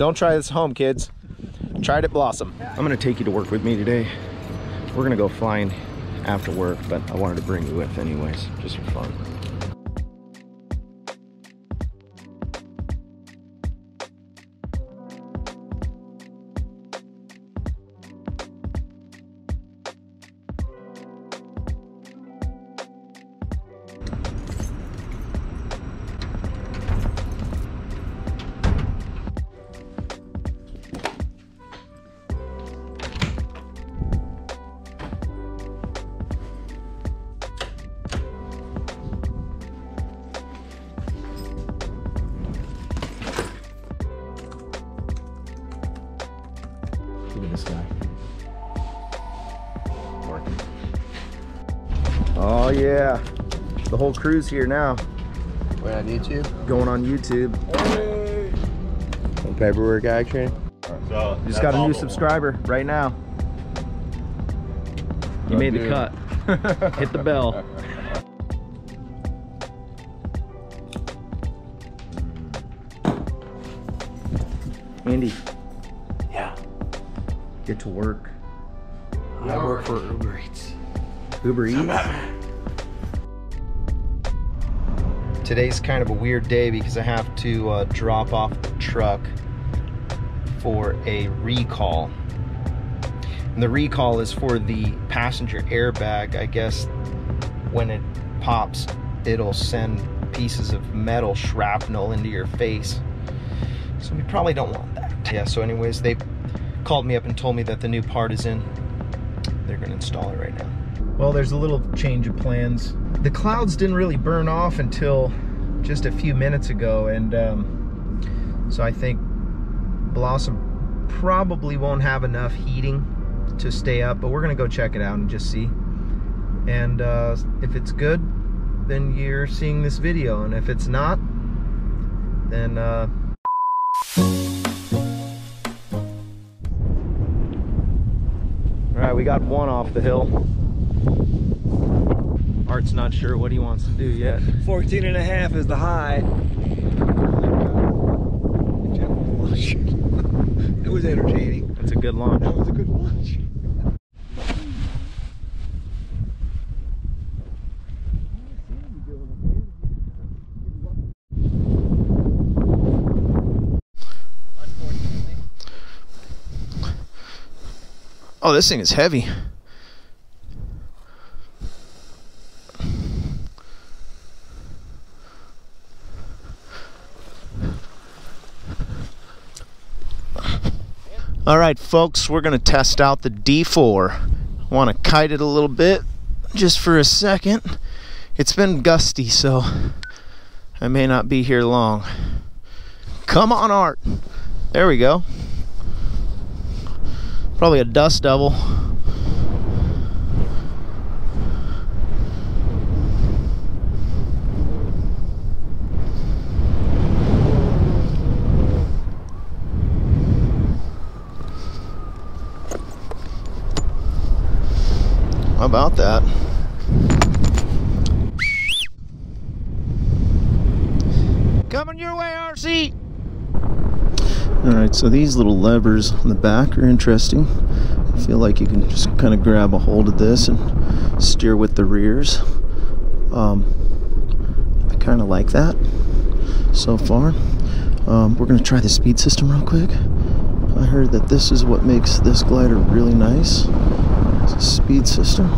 Don't try this home, kids. Try it at Blossom. I'm gonna take you to work with me today. We're gonna go flying after work, but I wanted to bring you with anyways, just for fun. Oh yeah. The whole crew's here now. We're on YouTube. Going on YouTube. Some paperwork action. So Just got a new subscriber right now. You made the cut. Hit the bell. Andy. Yeah. Get to work. I work for Uber Eats. Uber Eats. Today's kind of a weird day because I have to uh, drop off the truck for a recall. And the recall is for the passenger airbag. I guess when it pops, it'll send pieces of metal shrapnel into your face. So we probably don't want that. Yeah, so anyways, they called me up and told me that the new part is in. They're gonna install it right now. Well, there's a little change of plans. The clouds didn't really burn off until just a few minutes ago, and um, so I think Blossom probably won't have enough heating to stay up, but we're gonna go check it out and just see. And uh, if it's good, then you're seeing this video, and if it's not, then uh, All right, we got one off the hill. Art's not sure what he wants to do yet. 14 and a half is the high. it was entertaining. That's a good launch. That was a good launch. Oh, this thing is heavy. All right, folks, we're going to test out the D4. Want to kite it a little bit just for a second. It's been gusty, so I may not be here long. Come on, Art. There we go. Probably a dust devil. How about that? Coming your way, RC! Alright, so these little levers on the back are interesting. I feel like you can just kind of grab a hold of this and steer with the rears. Um, I kind of like that so far. Um, we're going to try the speed system real quick. I heard that this is what makes this glider really nice. It's a speed system.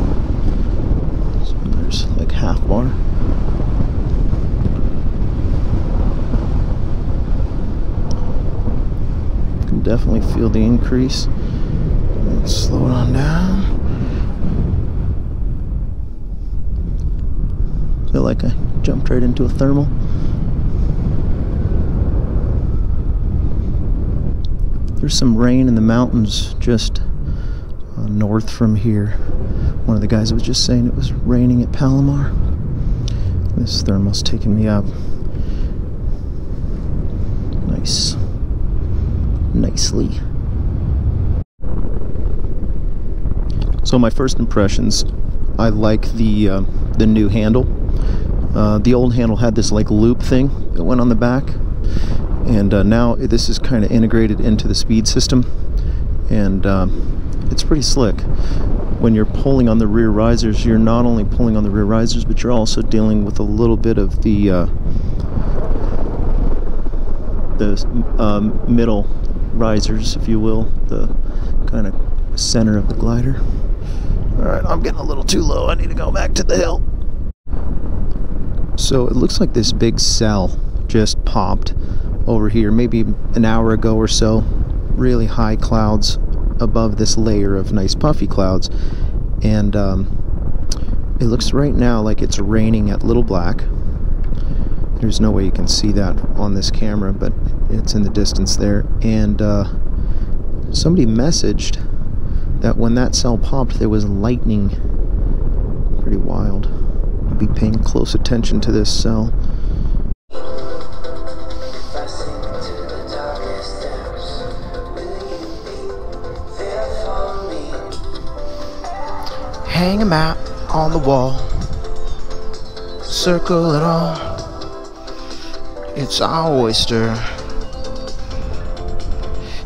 So there's like half bar. Can definitely feel the increase. Let's slow it on down. Feel like I jumped right into a thermal. There's some rain in the mountains just north from here. One of the guys was just saying it was raining at Palomar. This thermal's taking me up. Nice. Nicely. So my first impressions, I like the uh, the new handle. Uh, the old handle had this like loop thing that went on the back, And uh, now this is kind of integrated into the speed system, and um, it's pretty slick. When you're pulling on the rear risers, you're not only pulling on the rear risers, but you're also dealing with a little bit of the uh, the um, middle risers, if you will, the kind of center of the glider. All right, I'm getting a little too low. I need to go back to the hill. So it looks like this big cell just popped over here, maybe an hour ago or so. Really high clouds above this layer of nice puffy clouds. And um, it looks right now like it's raining at Little Black. There's no way you can see that on this camera, but it's in the distance there. And uh, somebody messaged that when that cell popped, there was lightning. Pretty wild. Be paying close attention to this cell. Hang 'em out on the wall. Circle it all. It's our oyster.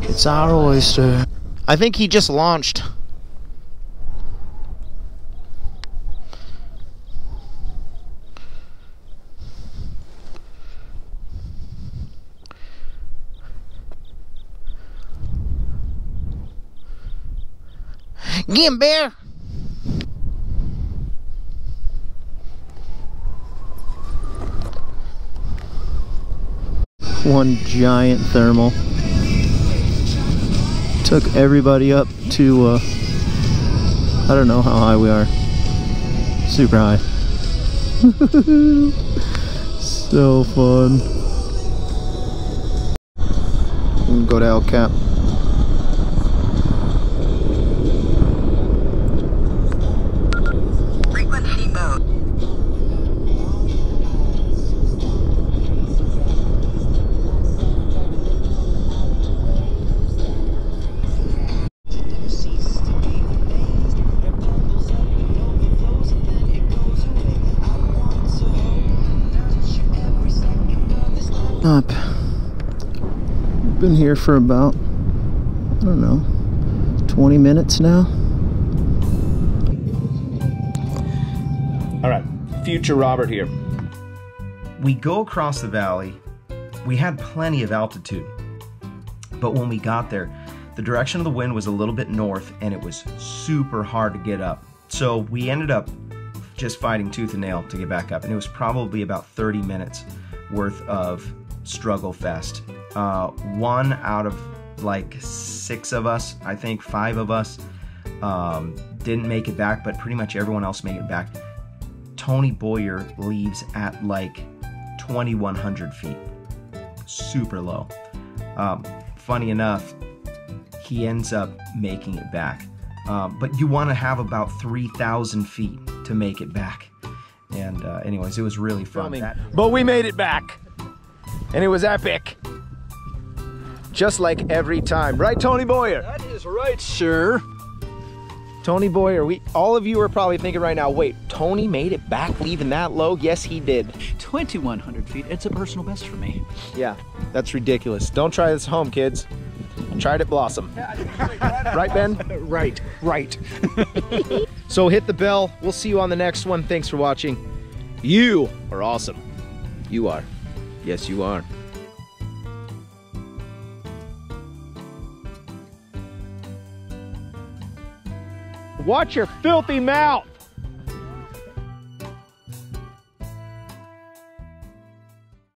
It's our oyster. I think he just launched. Get bear! One giant thermal. Took everybody up to, uh, I don't know how high we are. Super high. so fun. Go to El Cap. Been here for about, I don't know, 20 minutes now. All right, future Robert here. We go across the valley. We had plenty of altitude, but when we got there, the direction of the wind was a little bit north and it was super hard to get up. So we ended up just fighting tooth and nail to get back up, and it was probably about 30 minutes worth of struggle fest. Uh, one out of like six of us, I think five of us, um, didn't make it back, but pretty much everyone else made it back. Tony Boyer leaves at like 2,100 feet, super low. Um, funny enough, he ends up making it back. Um, but you want to have about 3,000 feet to make it back. And, uh, anyways, it was really fun. That- But we made it back. And it was epic. Just like every time. Right, Tony Boyer? That is right, sir. Tony Boyer, we all of you are probably thinking right now, wait, Tony made it back leaving that low? Yes, he did. 2,100 feet. It's a personal best for me. Yeah, that's ridiculous. Don't try this at home, kids. Tried at Blossom. right, Ben? Right, right. So hit the bell. We'll see you on the next one. Thanks for watching. You are awesome. You are. Yes, you are. Watch your filthy mouth.